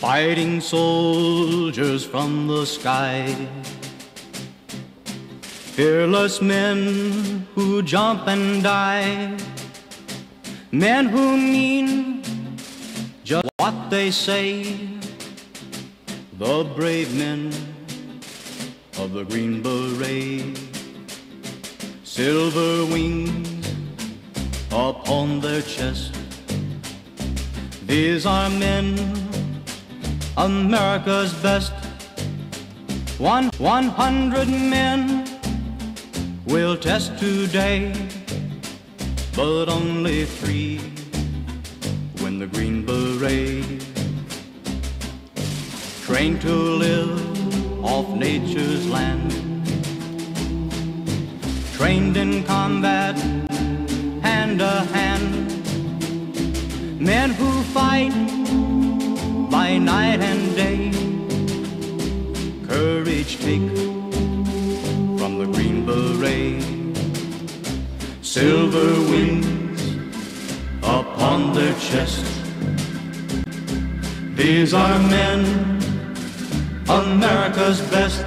Fighting soldiers from the sky. Fearless men who jump and die. Men who mean just what they say. The brave men of the Green Beret. Silver wings upon their chest. These are men, America's best. One, one hundred men will test today, but only three win the Green Beret. Trained to live off nature's land, trained in combat, hand to hand. Men who fight by night and day, courage take from the Green Beret. Silver wings upon their chest. These are men, America's best.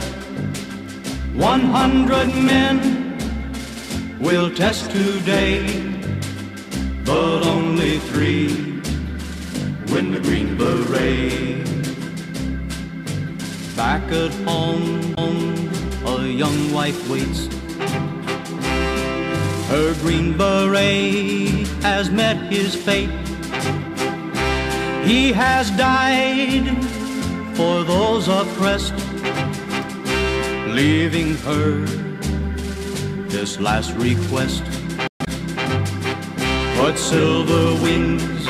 One hundred men will test today, but only three Back at home, a young wife waits. Her Green Beret has met his fate. He has died for those oppressed, leaving her this last request. Put silver wings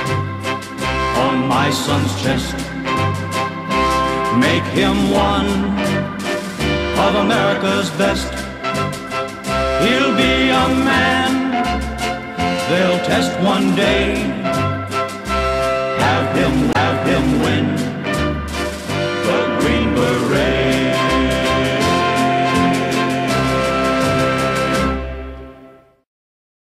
on my son's chest. Make him one of America's best. He'll be a man they'll test one day. Have him, have him win